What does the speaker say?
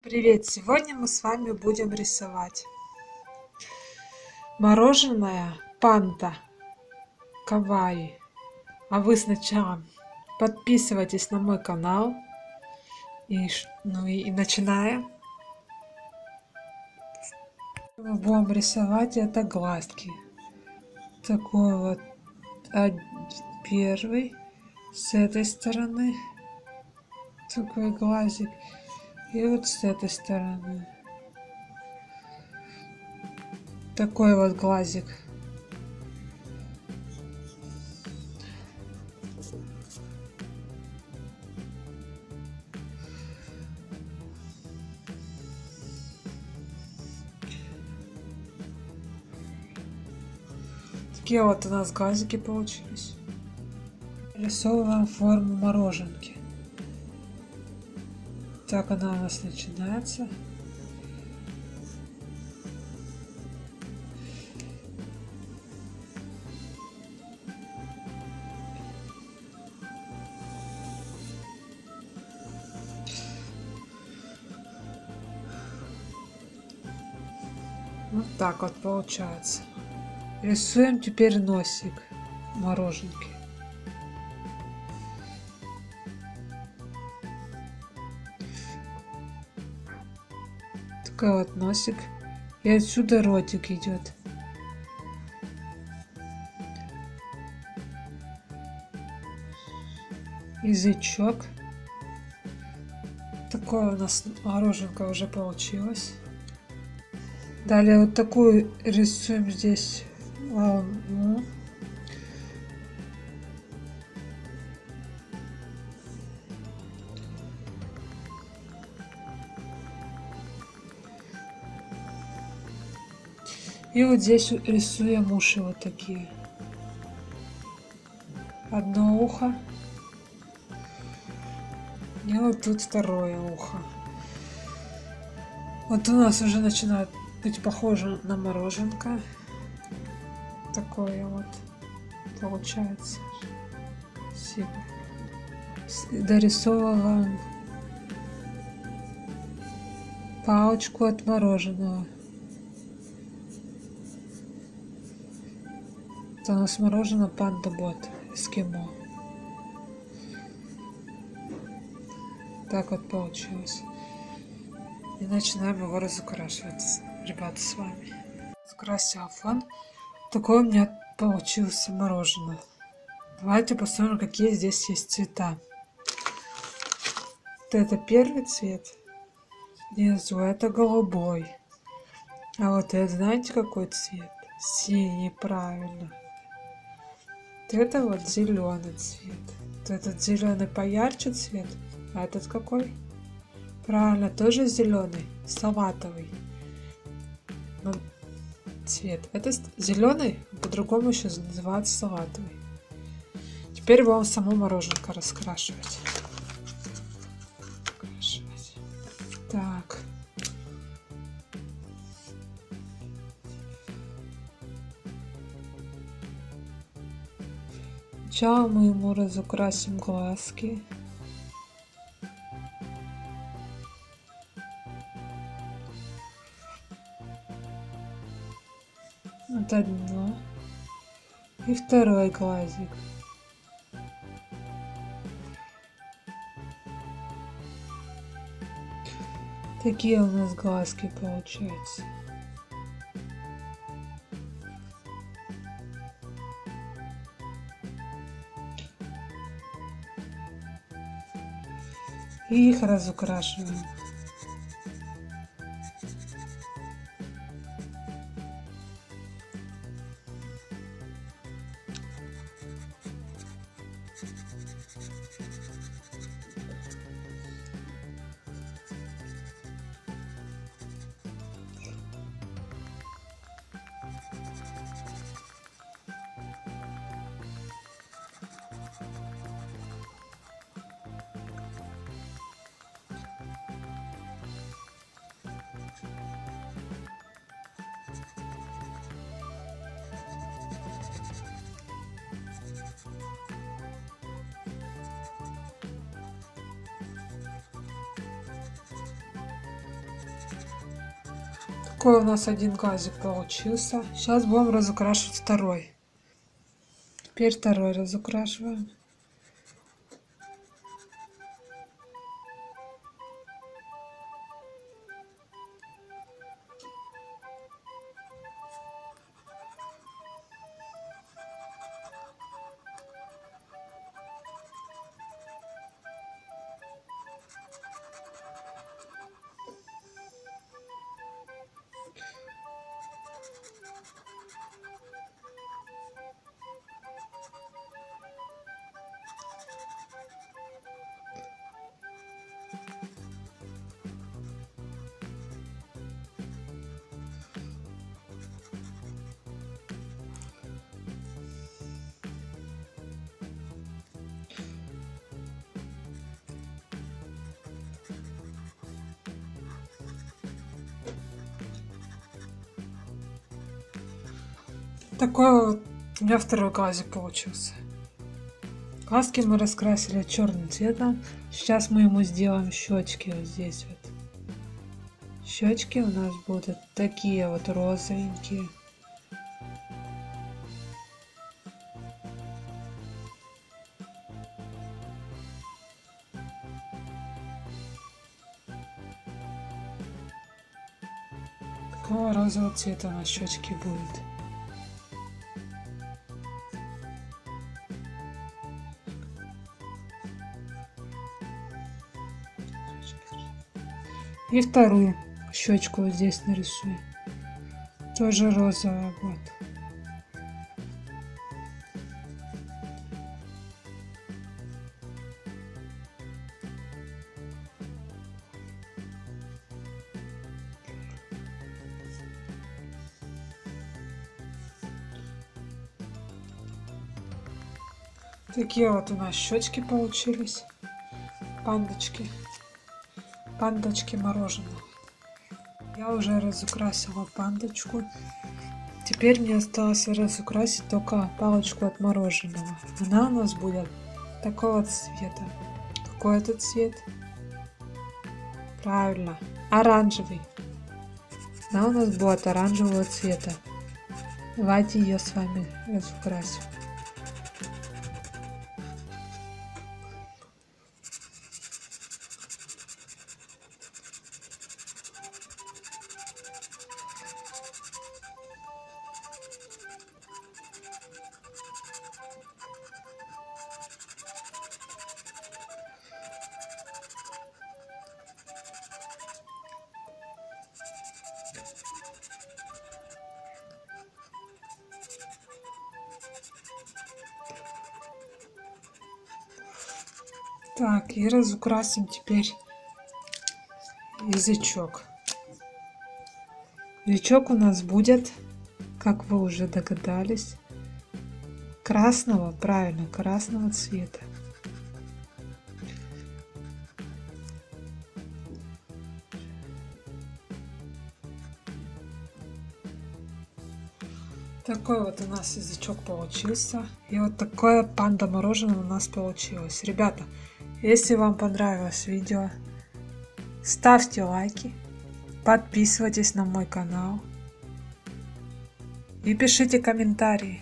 Привет! Сегодня мы с вами будем рисовать мороженое панда кавай. А вы сначала подписывайтесь на мой канал и, ну и, и начинаем. Мы будем рисовать это глазки. Такой вот первый с этой стороны такой глазик и вот с этой стороны. Такой вот глазик. Такие вот у нас глазики получились. Рисовываем форму мороженки. Так она у нас начинается. Вот так вот получается. Рисуем теперь носик мороженки. Такой вот носик. И отсюда ротик идет. Язычок. Такое у нас мороженка уже получилось. Далее вот такую рисуем здесь волну. И вот здесь рисуем уши вот такие. Одно ухо. И вот тут второе ухо. Вот у нас уже начинает быть похоже на мороженка. Такое вот получается. Спасибо. Дорисовала палочку от мороженого. Это у нас мороженое панда бот эскимо. Так вот получилось. И начинаем его разукрашивать, ребята, с вами. Скрасил фон. Такой у меня получился мороженое. Давайте посмотрим, какие здесь есть цвета. Вот это первый цвет. Внизу это голубой. А вот это знаете какой цвет? Синий, правильно. Вот это вот зеленый цвет. Вот этот зеленый поярче цвет. А этот какой? Правильно, тоже зеленый, салатовый. Но цвет. Это зеленый, по-другому еще называется салатовый. Теперь будем само мороженка раскрашивать. Сначала мы ему разукрасим глазки. Вот одно. И второй глазик. Такие у нас глазки получаются. И их разукрашиваем. Такой у нас один газик получился. Сейчас будем разукрашивать второй. Теперь второй разукрашиваем. Такой вот у меня второй глазик получился. Глазки мы раскрасили черным цветом. Сейчас мы ему сделаем щечки вот здесь вот. Щечки у нас будут такие вот розовенькие. Такого розового цвета у нас щечки будут. И вторую щечку вот здесь нарисую. Тоже розовая вот. Такие вот у нас щечки получились. Пандочки пандочки мороженого. Я уже разукрасила пандочку. Теперь мне осталось разукрасить только палочку от мороженого. Она у нас будет такого цвета. Какой это цвет? Правильно, оранжевый. Она у нас будет оранжевого цвета. Давайте ее с вами разукрасим. Так, и разукрасим теперь язычок. Язычок у нас будет, как вы уже догадались, красного, правильно, красного цвета. Такой вот у нас язычок получился. И вот такое панда мороженое у нас получилось. Ребята, если вам понравилось видео, ставьте лайки, подписывайтесь на мой канал и пишите комментарии.